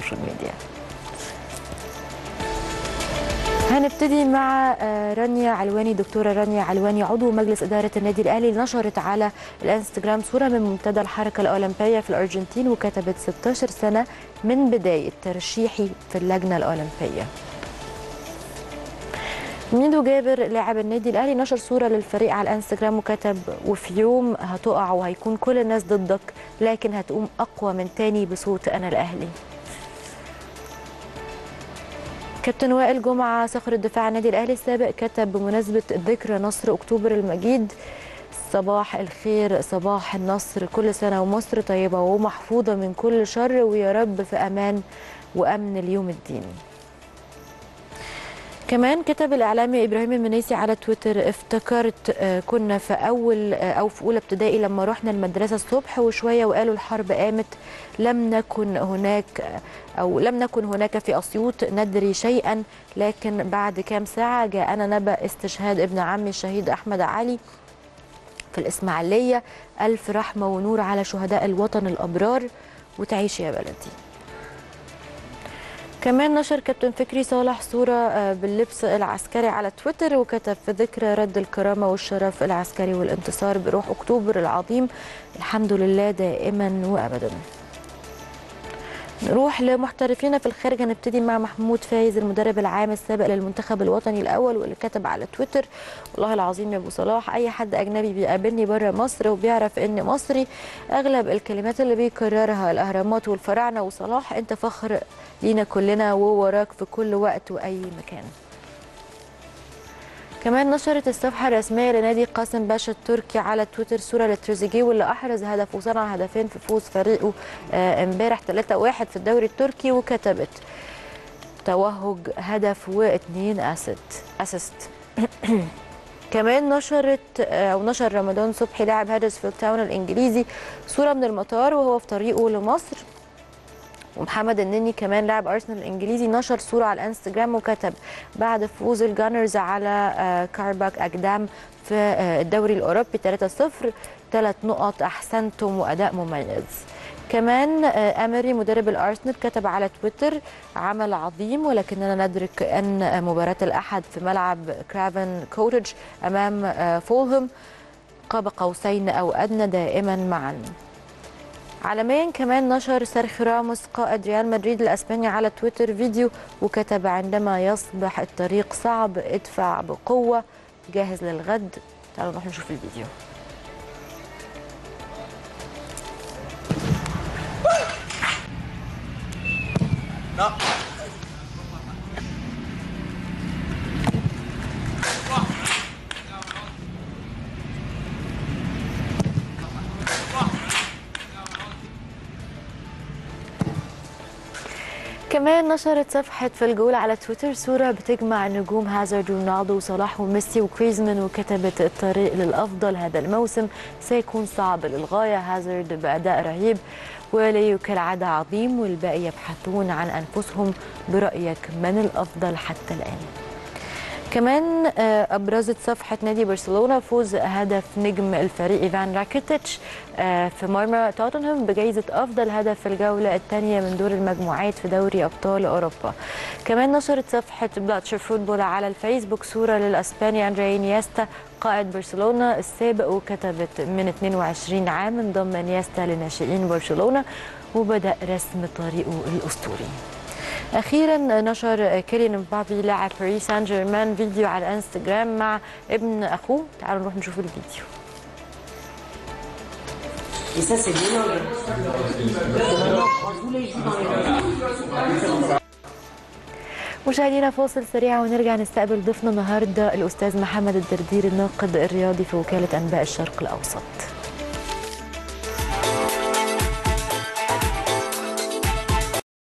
ال social media هنبتدي مع آه، رانيا علواني دكتورة رانيا علواني عضو مجلس إدارة النادي الأهلي. نشرت على الانستجرام صورة من منتدى الحركة الأولمبية في الأرجنتين وكتبت 16 سنة من بداية ترشيحي في اللجنة الأولمبية. ميدو جابر لاعب النادي الأهلي نشر صورة للفريق على الانستجرام وكتب وفي يوم هتقع وهيكون كل الناس ضدك لكن هتقوم أقوى من تاني بصوت أنا الأهلي. كابتن وائل جمعة صخر الدفاع النادي الأهلي السابق كتب بمناسبة ذكرى نصر أكتوبر المجيد صباح الخير صباح النصر. كل سنة ومصر طيبة ومحفوظة من كل شر ويا رب في أمان وأمن اليوم الديني كمان كتب الاعلامي إبراهيم المنيسي على تويتر افتكرت آه، كنا في أول آه، أو في أولى ابتدائي لما رحنا المدرسة الصبح وشوية وقالوا الحرب قامت لم نكن هناك آه، أو لم نكن هناك في أسيوط ندري شيئا لكن بعد كام ساعة جاءنا نبأ استشهاد ابن عمي الشهيد أحمد علي في الإسماعيلية ألف رحمة ونور على شهداء الوطن الأبرار وتعيش يا بلدي. كمان نشر كابتن فكري صالح صورة آه، باللبس العسكري على تويتر وكتب في ذكرى رد الكرامة والشرف العسكري والانتصار بروح أكتوبر العظيم. الحمد لله دائما وأبدا. نروح لمحترفين في الخارج. هنبتدي مع محمود فايز المدرب العام السابق للمنتخب الوطني الأول واللي كتب على تويتر والله العظيم يا أبو صلاح أي حد أجنبي بيقابلني بره مصر وبيعرف إن مصري أغلب الكلمات اللي بيكررها الأهرامات والفراعنة. وصلاح أنت فخر لينا كلنا ووراك في كل وقت وأي مكان. كمان نشرت الصفحة الرسمية لنادي قاسم باشا التركي على تويتر صورة لتريزيجيه واللي أحرز هدف وصنع هدفين في فوز فريقه آه، امبارح 3-1 في الدوري التركي وكتبت توهج هدف واثنين assist assist. كمان نشرت آه، أو نشر رمضان صبحي لاعب هدرسفيلد تاون الإنجليزي صورة من المطار وهو في طريقه لمصر. ومحمد النني كمان لاعب أرسنال الإنجليزي نشر صورة على الإنستجرام وكتب بعد فوز ال Gunners على آه، كارباك أغدام في آه، الدوري الأوروبي 3-0 ثلاث نقط أحسنتم وأداء مميز. كمان آه، إيمري مدرب الأرسنال كتب على تويتر عمل عظيم ولكننا ندرك أن مباراة الأحد في ملعب كرافن كوتج أمام فولهام قاب قوسين أو أدنى دائما معا. عالميا كمان نشر سيرخيو راموس قائد ريال مدريد الأسباني على تويتر فيديو وكتب عندما يصبح الطريق صعب ادفع بقوة. جاهز للغد. تعالوا نروح نشوف الفيديو. كمان نشرت صفحة في الجول على تويتر صورة بتجمع نجوم هازارد ورونالدو وصلاح وميسي وكريزمان وكتبت الطريق للأفضل هذا الموسم. سيكون صعب للغاية هازارد بأداء رهيب وليو كالعادة عظيم والباقي يبحثون عن أنفسهم برأيك من الأفضل حتى الآن؟ كمان آه، أبرزت صفحة نادي برشلونة فوز هدف نجم الفريق إيفان راكيتيتش آه، في مرمى توتنهام بجائزة أفضل هدف في الجولة الثانية من دور المجموعات في دوري أبطال أوروبا. كمان نشرت صفحة Bleacher Football على الفيسبوك صورة للأسباني اندري إنيستا قائد برشلونة السابق وكتبت من 22 عام انضم إنيستا لناشئين برشلونة وبدأ رسم طريقه الأسطوري. أخيرا نشر كيليان مبابي لاعب باريس سان جيرمان فيديو على الانستجرام مع ابن أخوه. تعالوا نروح نشوف الفيديو. Et ça, c'est bien Vous les jouez dans les مشاهدينا فاصل سريع ونرجع نستقبل ضيفنا النهارده الأستاذ محمد الدردير الناقد الرياضي في وكالة أنباء الشرق الأوسط.